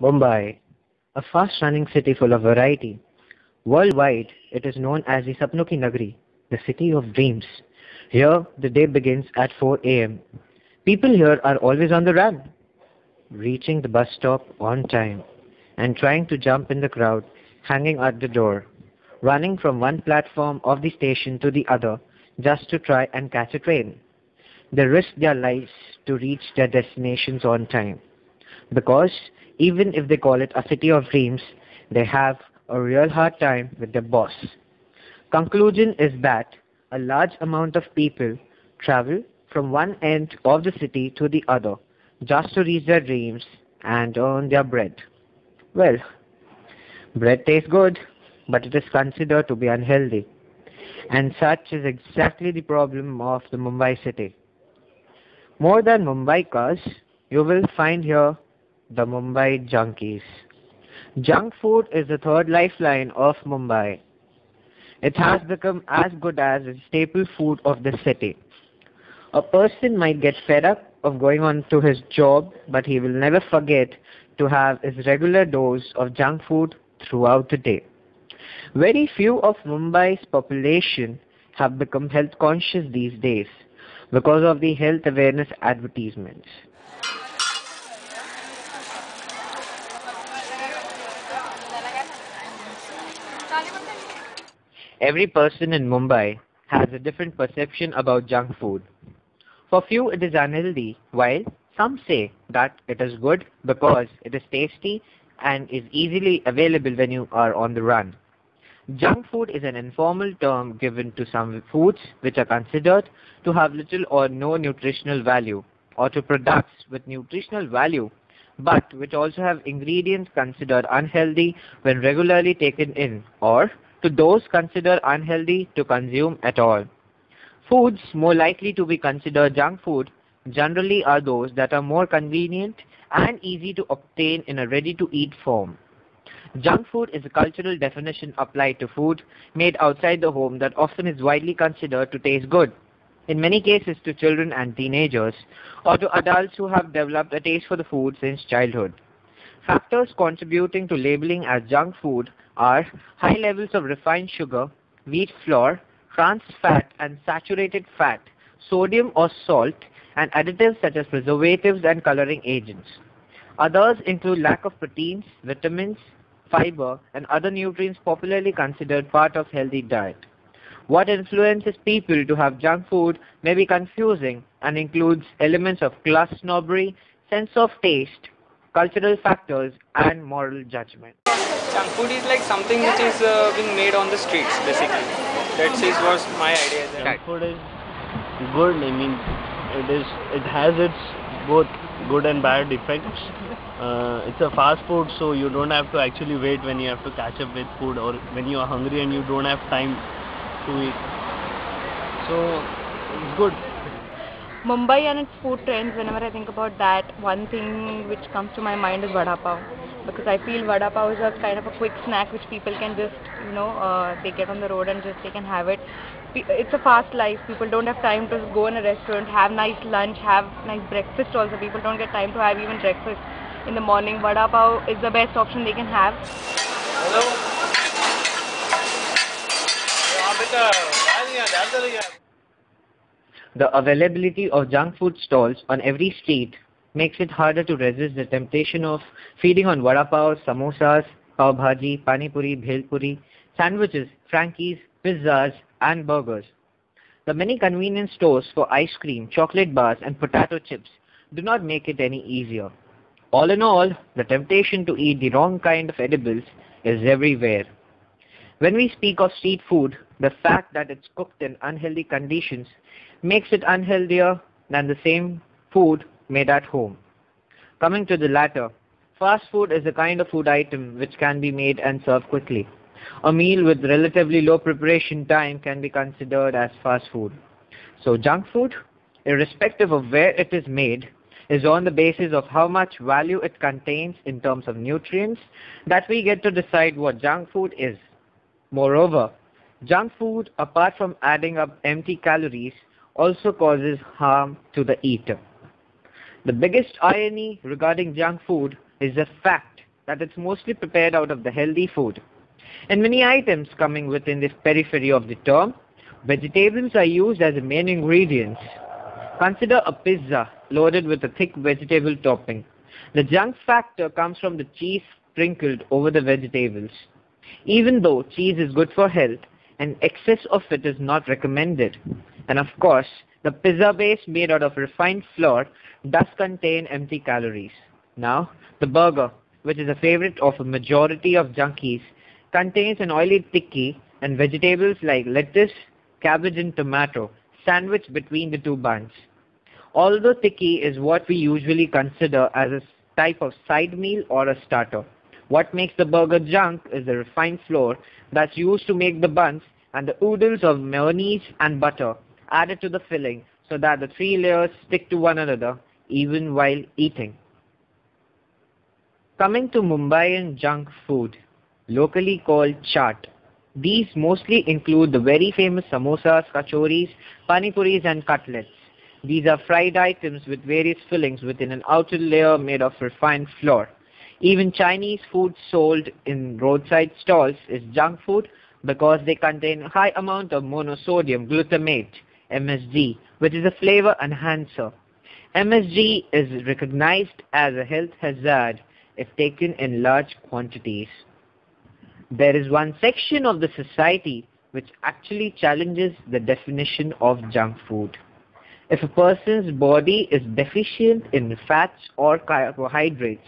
Mumbai, a fast-running city full of variety. Worldwide, it is known as the Sapno Ki Nagari, the city of dreams. Here, the day begins at 4 a.m. People here are always on the run, reaching the bus stop on time and trying to jump in the crowd hanging at the door, running from one platform of the station to the other just to try and catch a train. They risk their lives to reach their destinations on time because even if they call it a city of dreams, they have a real hard time with their boss. Conclusion is that a large amount of people travel from one end of the city to the other just to reach their dreams and earn their bread. Well, bread tastes good, but it is considered to be unhealthy. And such is exactly the problem of the Mumbai city. More than Mumbaikars, you will find here the Mumbai junkies. Junk food is the third lifeline of Mumbai. It has become as good as a staple food of the city. A person might get fed up of going on to his job, but he will never forget to have his regular dose of junk food throughout the day. Very few of Mumbai's population have become health conscious these days because of the health awareness advertisements. Every person in Mumbai has a different perception about junk food. For few it is unhealthy, while some say that it is good because it is tasty and is easily available when you are on the run. Junk food is an informal term given to some foods which are considered to have little or no nutritional value or to products with nutritional value but which also have ingredients considered unhealthy when regularly taken in or to those considered unhealthy to consume at all. Foods more likely to be considered junk food generally are those that are more convenient and easy to obtain in a ready-to-eat form. Junk food is a cultural definition applied to food made outside the home that often is widely considered to taste good. In many cases to children and teenagers, or to adults who have developed a taste for the food since childhood. Factors contributing to labeling as junk food are high levels of refined sugar, wheat flour, trans fat and saturated fat, sodium or salt, and additives such as preservatives and coloring agents. Others include lack of proteins, vitamins, fiber, and other nutrients popularly considered part of healthy diet. What influences people to have junk food may be confusing and includes elements of class snobbery, sense of taste, cultural factors, and moral judgment. Junk food is like something which is uh, being made on the streets, basically. That is was my idea. Junk food is good. I mean, it is. It has its both good and bad effects. Uh, it's a fast food, so you don't have to actually wait when you have to catch up with food, or when you are hungry and you don't have time to eat. So it's good. Mumbai and its food trends, whenever I think about that, one thing which comes to my mind is vada pav. Because I feel vada pav is a kind of a quick snack which people can just, you know, uh, they get on the road and just they can have it. It's a fast life. People don't have time to go in a restaurant, have nice lunch, have nice breakfast also. People don't get time to have even breakfast in the morning. Vada pav is the best option they can have. The availability of junk food stalls on every street makes it harder to resist the temptation of feeding on vada pav, samosas, pav bhaji, pani puri, bhel puri, sandwiches, frankies, pizzas, and burgers. The many convenience stores for ice cream, chocolate bars, and potato chips do not make it any easier. All in all, the temptation to eat the wrong kind of edibles is everywhere. When we speak of street food, the fact that it's cooked in unhealthy conditions makes it unhealthier than the same food made at home. Coming to the latter, fast food is a kind of food item which can be made and served quickly. A meal with relatively low preparation time can be considered as fast food. So junk food, irrespective of where it is made, is on the basis of how much value it contains in terms of nutrients that we get to decide what junk food is. Moreover, junk food, apart from adding up empty calories, also causes harm to the eater. The biggest irony regarding junk food is the fact that it's mostly prepared out of the healthy food. In many items coming within this periphery of the term, vegetables are used as the main ingredients. Consider a pizza loaded with a thick vegetable topping. The junk factor comes from the cheese sprinkled over the vegetables. Even though cheese is good for health, an excess of it is not recommended. And of course, the pizza base made out of refined flour does contain empty calories. Now, the burger, which is a favorite of a majority of junkies, contains an oily tikki and vegetables like lettuce, cabbage and tomato sandwiched between the two buns. Although tikki is what we usually consider as a type of side meal or a starter. What makes the burger junk is the refined flour that's used to make the buns and the oodles of mayonnaise and butter added to the filling so that the three layers stick to one another even while eating. Coming to Mumbaian junk food, locally called chaat. These mostly include the very famous samosas, kachoris, panipuris and cutlets. These are fried items with various fillings within an outer layer made of refined flour. Even Chinese food sold in roadside stalls is junk food because they contain a high amount of monosodium glutamate, MSG, which is a flavor enhancer. MSG is recognized as a health hazard if taken in large quantities. There is one section of the society which actually challenges the definition of junk food. If a person's body is deficient in fats or carbohydrates,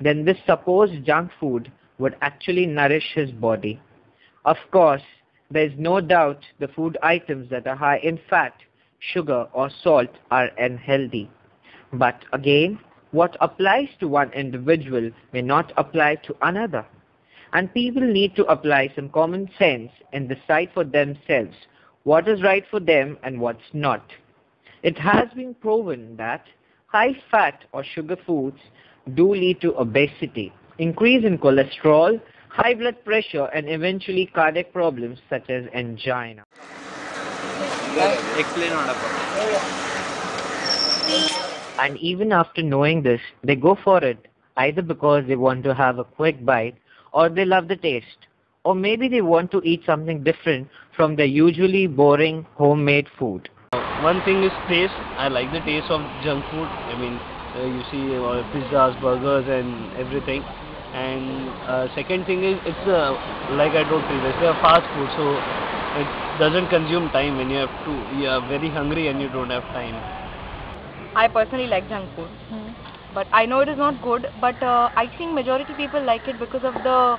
then this supposed junk food would actually nourish his body. Of course, there is no doubt the food items that are high in fat, sugar or salt are unhealthy. But again, what applies to one individual may not apply to another. And people need to apply some common sense and decide for themselves what is right for them and what's not. It has been proven that high fat or sugar foods do lead to obesity, increase in cholesterol, high blood pressure, and eventually cardiac problems such as angina. Explain And even after knowing this, they go for it, either because they want to have a quick bite, or they love the taste, or maybe they want to eat something different from their usually boring homemade food. One thing is taste. I like the taste of junk food. I mean, uh, you see uh, pizzas, burgers, and everything. And uh, second thing is it's uh, like I told previously, a fast food, so it doesn't consume time when you have to. You are very hungry and you don't have time. I personally like junk food, but I know it is not good. But uh, I think majority people like it because of the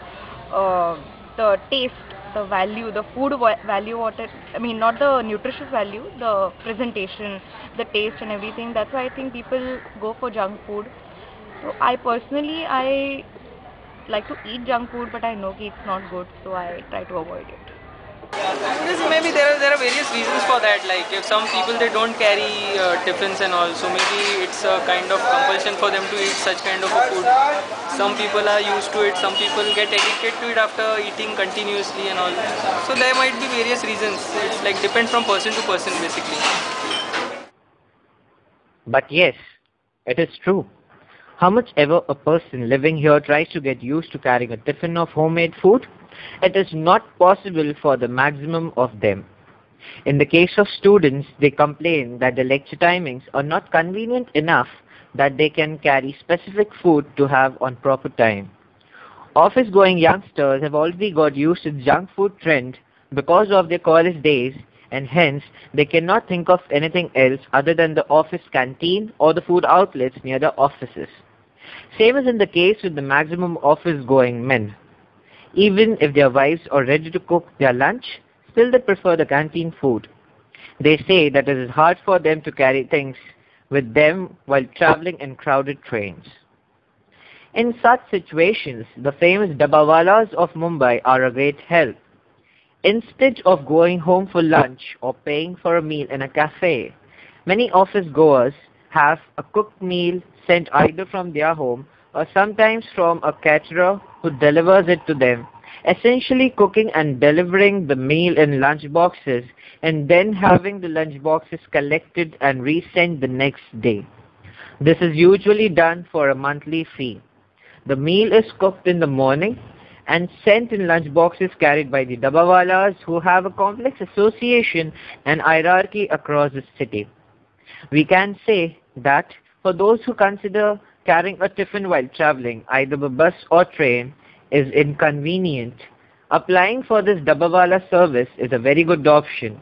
uh, the taste, the value, the food va- value. What it, I mean, not the nutritious value, the presentation, the taste, and everything. That's why I think people go for junk food. So I personally I like to eat junk food, but I know it's not good, so I try to avoid it. Because maybe there are there are various reasons for that. Like if some people they don't carry uh, tiffins and all, so maybe it's a kind of compulsion for them to eat such kind of a food. Some people are used to it. Some people get addicted to it after eating continuously and all. So there might be various reasons. It's like depends from person to person basically. But yes, it is true. How much ever a person living here tries to get used to carrying a tiffin of homemade food, it is not possible for the maximum of them. In the case of students, they complain that the lecture timings are not convenient enough that they can carry specific food to have on proper time. Office going youngsters have already got used to the junk food trend because of their college days and hence they cannot think of anything else other than the office canteen or the food outlets near the offices. Same is in the case with the maximum office going men. Even if their wives are ready to cook their lunch, still they prefer the canteen food. They say that it is hard for them to carry things with them while traveling in crowded trains. In such situations, the famous Dabawalas of Mumbai are a great help. Instead of going home for lunch or paying for a meal in a cafe, many office goers have a cooked meal sent either from their home or sometimes from a caterer who delivers it to them, essentially cooking and delivering the meal in lunch boxes and then having the lunch boxes collected and resent the next day. This is usually done for a monthly fee. The meal is cooked in the morning and sent in lunch boxes carried by the dabawalas who have a complex association and hierarchy across the city. We can say that for those who consider carrying a tiffin while traveling, either by bus or train, is inconvenient, applying for this dabawala service is a very good option.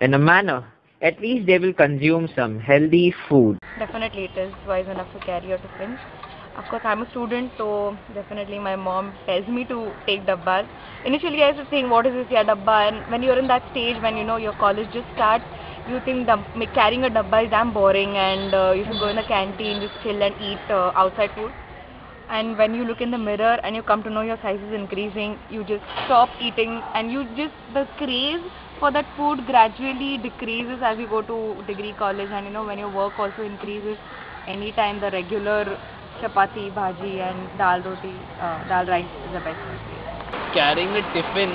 In a manner, at least they will consume some healthy food. Definitely it is wise enough to carry your tiffins. Of course, I'm a student, so definitely my mom tells me to take dabbas. Initially, I to think, what is this, yeah, dabba? And when you're in that stage, when you know your college just starts, you think dab- carrying a dabba is damn boring and uh, you should go in the canteen, just chill and eat uh, outside food. And when you look in the mirror and you come to know your size is increasing, you just stop eating and you just, the craze for that food gradually decreases as you go to degree college and you know when your work also increases anytime the regular chapati, bhaji and dal roti, uh, dal rice is the best. Carrying a tiffin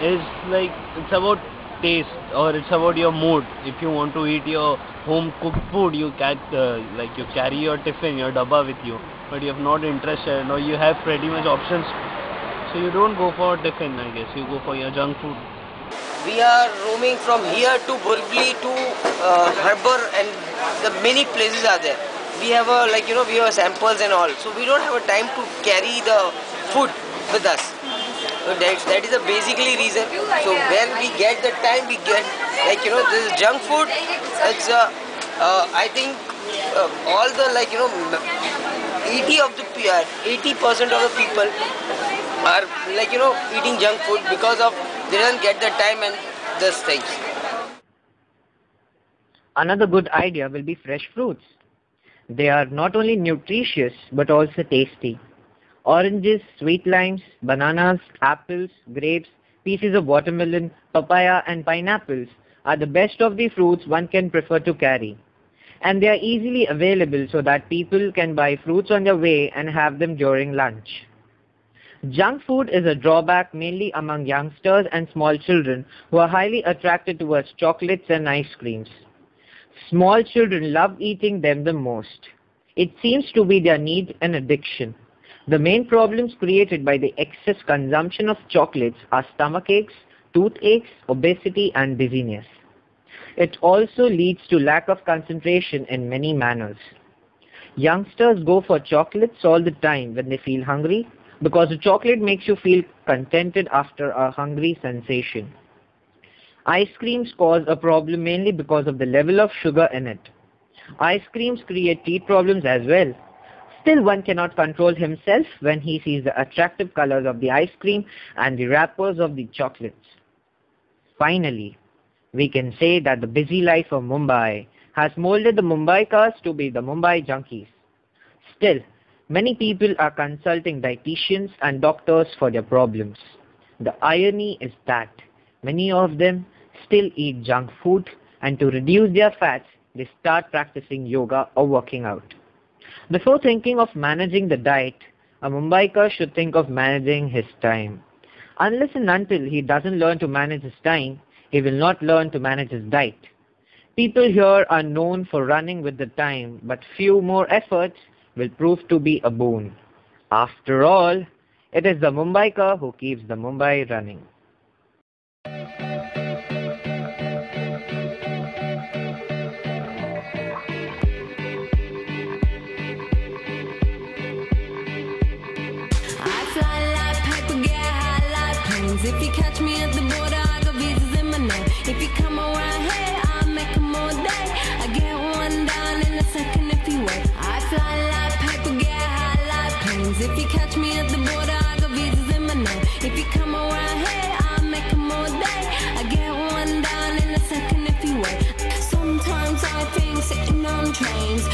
is like, it's about taste or it's about your mood. If you want to eat your home cooked food, you catch, uh, like you carry your tiffin, your dabba with you. But you have not interested or you have pretty much options. So you don't go for tiffin, I guess. You go for your junk food. We are roaming from here to Borivali to uh, Harbour and the many places are there. We have a like you know we have samples and all, so we don't have a time to carry the food with us. So that, that is a basically reason. So when we get the time, we get like you know this is junk food. It's uh, uh, I think uh, all the like you know 80 of the PR, 80 percent of the people are like you know eating junk food because of they don't get the time and those things. Another good idea will be fresh fruits. They are not only nutritious but also tasty. Oranges, sweet limes, bananas, apples, grapes, pieces of watermelon, papaya and pineapples are the best of the fruits one can prefer to carry. And they are easily available so that people can buy fruits on their way and have them during lunch. Junk food is a drawback mainly among youngsters and small children who are highly attracted towards chocolates and ice creams. Small children love eating them the most. It seems to be their need and addiction. The main problems created by the excess consumption of chocolates are stomach aches, toothaches, obesity and dizziness. It also leads to lack of concentration in many manners. Youngsters go for chocolates all the time when they feel hungry because the chocolate makes you feel contented after a hungry sensation. Ice creams cause a problem mainly because of the level of sugar in it. Ice creams create teeth problems as well Still, one cannot control himself when he sees the attractive colors of the ice cream and the wrappers of the chocolates. Finally, we can say that the busy life of Mumbai has molded the Mumbaikars to be the Mumbai junkies. Still, many people are consulting dietitians and doctors for their problems. The irony is that many of them still eat junk food and to reduce their fats, they start practicing yoga or working out. Before thinking of managing the diet, a Mumbaikar should think of managing his time. Unless and until he doesn't learn to manage his time, he will not learn to manage his diet. People here are known for running with the time, but few more efforts will prove to be a boon. After all, it is the Mumbaikar who keeps the Mumbai running. If you catch me at the border, I got visas in my name. If you come around here, I'll make them all day. I get one down in a second if you wait. I fly like paper, get high like planes. If you catch me at the border, I got visas in my name. If you come around here, I'll make them all day. I get one down in a second if you wait. Sometimes I think sitting on trains